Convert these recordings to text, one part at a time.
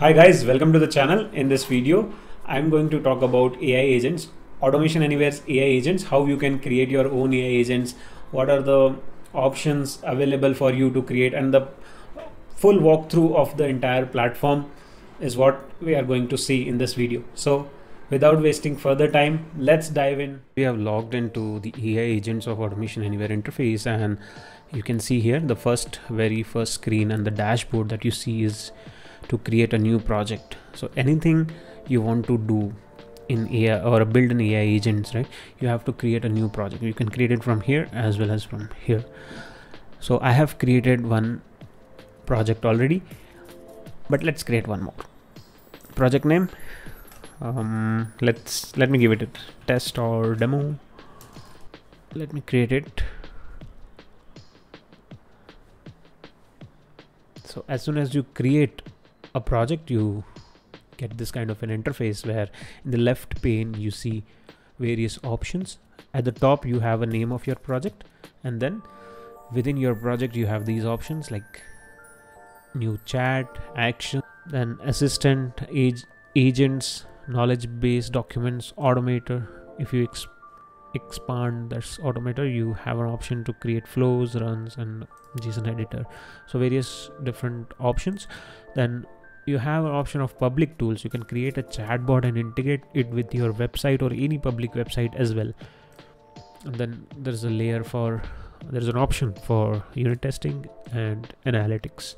Hi guys, welcome to the channel. In this video, I'm going to talk about AI agents, Automation Anywhere's AI agents, how you can create your own AI agents, what are the options available for you to create and the full walkthrough of the entire platform is what we are going to see in this video. So without wasting further time, let's dive in. We have logged into the AI agents of Automation Anywhere interface and you can see here the first very first screen and the dashboard that you see is to create a new project. So anything you want to do in AI or build an AI agents right you have to create a new project. You can create it from here as well as from here. So I have created one project already but let's create one more. Project name? Um, let's let me give it a test or demo. Let me create it. So as soon as you create a project you get this kind of an interface where in the left pane you see various options. At the top you have a name of your project and then within your project you have these options like new chat action then assistant age agents knowledge base documents automator. If you ex expand this automator you have an option to create flows runs and json editor. So various different options. Then you have an option of public tools. You can create a chatbot and integrate it with your website or any public website as well. And then there's a layer for there's an option for unit testing and analytics.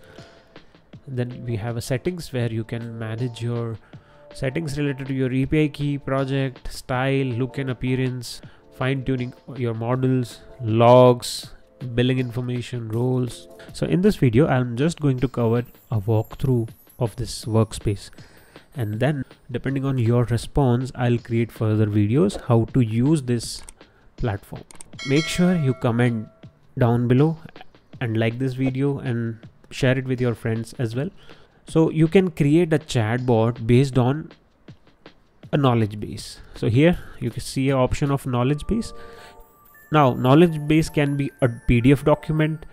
Then we have a settings where you can manage your settings related to your API key project style look and appearance fine tuning your models logs billing information roles. So in this video i'm just going to cover a walkthrough of this workspace. And then depending on your response I'll create further videos how to use this platform. Make sure you comment down below and like this video and share it with your friends as well. So you can create a chatbot based on a knowledge base. So here you can see an option of knowledge base. Now knowledge base can be a pdf document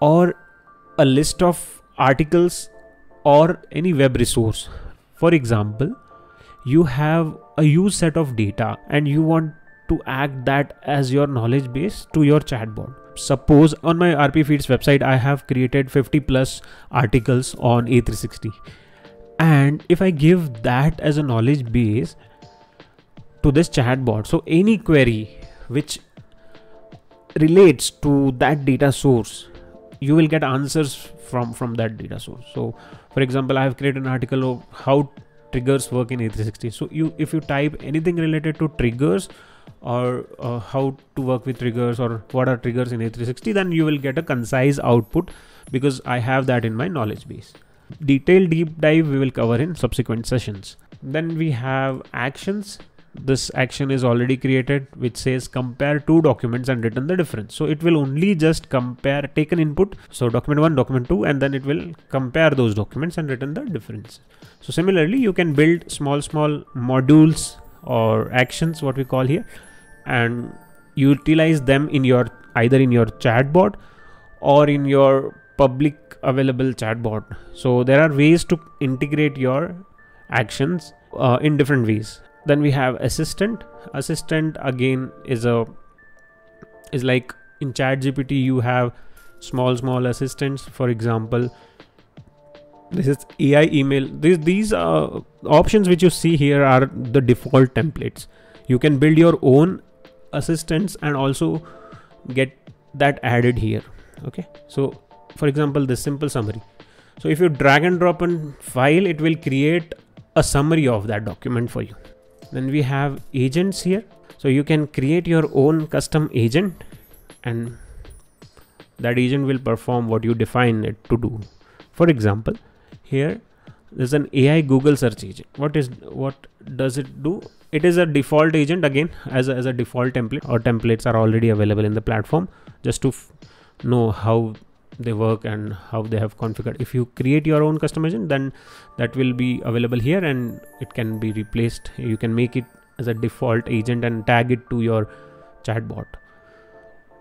or a list of articles or any web resource. For example, you have a huge set of data and you want to act that as your knowledge base to your chatbot. Suppose on my RP Feeds website, I have created 50 plus articles on A360. And if I give that as a knowledge base to this chatbot, so any query which relates to that data source, you will get answers from, from that data source. So for example i have created an article of how triggers work in a360 so you if you type anything related to triggers or uh, how to work with triggers or what are triggers in a360 then you will get a concise output because i have that in my knowledge base. Detailed deep dive we will cover in subsequent sessions. Then we have actions this action is already created which says compare two documents and return the difference. So it will only just compare take an input. So document one document two and then it will compare those documents and return the difference. So similarly you can build small small modules or actions what we call here and utilize them in your either in your chatbot or in your public available chatbot. So there are ways to integrate your actions uh, in different ways then we have assistant. Assistant again is a is like in chat gpt you have small small assistants. For example this is ai email. These these uh, options which you see here are the default templates. You can build your own assistants and also get that added here. Okay? So for example this simple summary. So if you drag and drop a file it will create a summary of that document for you then we have agents here. So you can create your own custom agent and that agent will perform what you define it to do. For example here there's an ai google search agent. What is what does it do? It is a default agent again as a, as a default template. Or templates are already available in the platform. Just to know how they work and how they have configured. If you create your own customization then that will be available here and it can be replaced. You can make it as a default agent and tag it to your chatbot.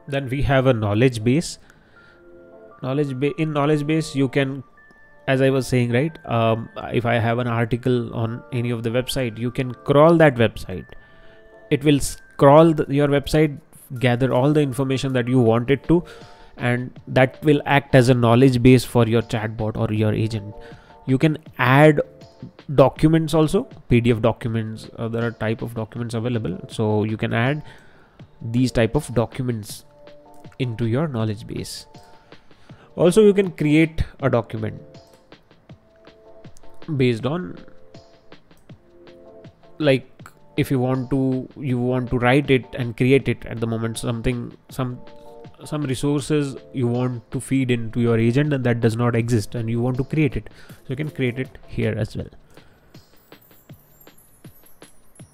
Then we have a knowledge base. Knowledge base in knowledge base you can as i was saying right um, if i have an article on any of the website you can crawl that website. It will the, your website gather all the information that you want it to and that will act as a knowledge base for your chatbot or your agent. You can add documents also pdf documents uh, there are type of documents available. So you can add these type of documents into your knowledge base. Also you can create a document based on like if you want to you want to write it and create it at the moment something some some resources you want to feed into your agent and that does not exist and you want to create it. So you can create it here as well.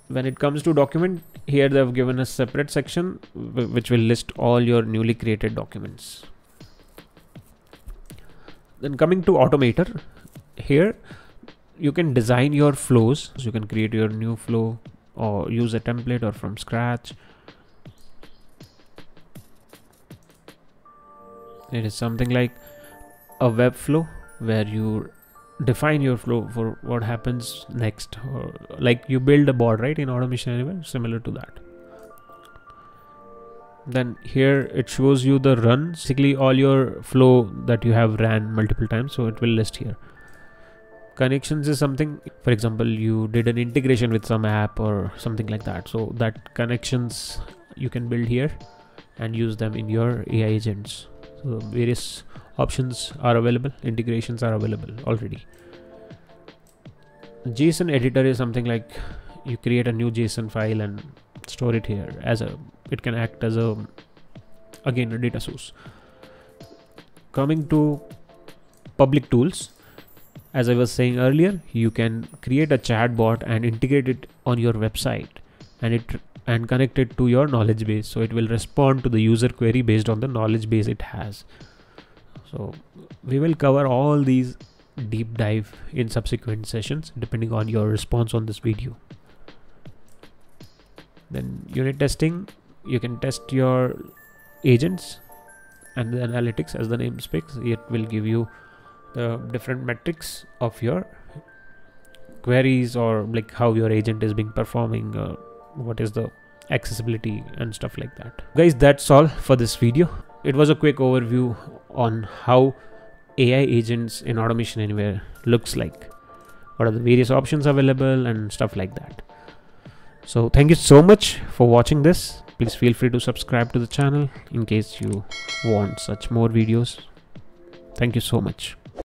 When it comes to document here they have given a separate section which will list all your newly created documents. Then coming to automator here you can design your flows. So you can create your new flow or use a template or from scratch it is something like a web flow where you define your flow for what happens next. Or like you build a bot right in automation anywhere similar to that. Then here it shows you the run. Basically all your flow that you have ran multiple times so it will list here. Connections is something for example you did an integration with some app or something like that. So that connections you can build here and use them in your AI agents so various options are available integrations are available already. Json editor is something like you create a new json file and store it here as a it can act as a again a data source. Coming to public tools as i was saying earlier you can create a chatbot and integrate it on your website and it and connect it to your knowledge base. So it will respond to the user query based on the knowledge base it has. So we will cover all these deep dive in subsequent sessions depending on your response on this video. Then unit testing you can test your agents and the analytics as the name speaks. It will give you the different metrics of your queries or like how your agent is being performing uh, what is the accessibility and stuff like that. Guys that's all for this video. It was a quick overview on how ai agents in automation anywhere looks like. What are the various options available and stuff like that. So thank you so much for watching this. Please feel free to subscribe to the channel in case you want such more videos. Thank you so much